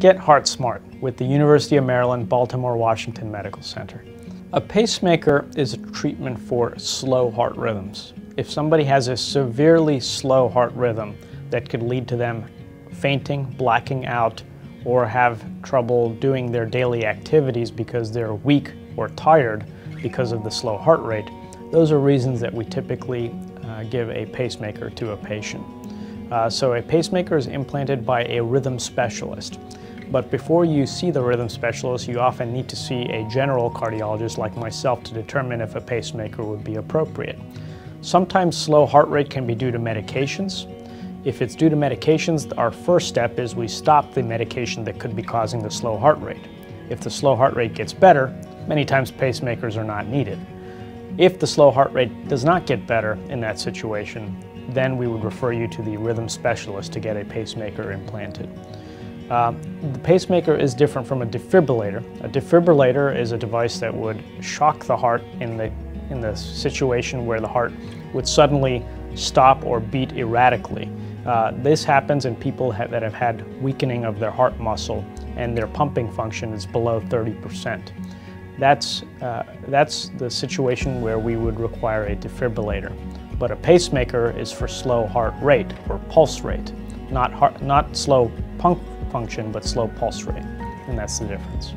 Get Heart Smart with the University of Maryland Baltimore Washington Medical Center. A pacemaker is a treatment for slow heart rhythms. If somebody has a severely slow heart rhythm that could lead to them fainting, blacking out, or have trouble doing their daily activities because they're weak or tired because of the slow heart rate, those are reasons that we typically uh, give a pacemaker to a patient. Uh, so a pacemaker is implanted by a rhythm specialist. But before you see the rhythm specialist, you often need to see a general cardiologist like myself to determine if a pacemaker would be appropriate. Sometimes slow heart rate can be due to medications. If it's due to medications, our first step is we stop the medication that could be causing the slow heart rate. If the slow heart rate gets better, many times pacemakers are not needed. If the slow heart rate does not get better in that situation, then we would refer you to the rhythm specialist to get a pacemaker implanted. Uh, the pacemaker is different from a defibrillator. A defibrillator is a device that would shock the heart in the, in the situation where the heart would suddenly stop or beat erratically. Uh, this happens in people ha that have had weakening of their heart muscle and their pumping function is below 30%. That's, uh, that's the situation where we would require a defibrillator. But a pacemaker is for slow heart rate or pulse rate, not, heart, not slow pump function but slow pulse rate, and that's the difference.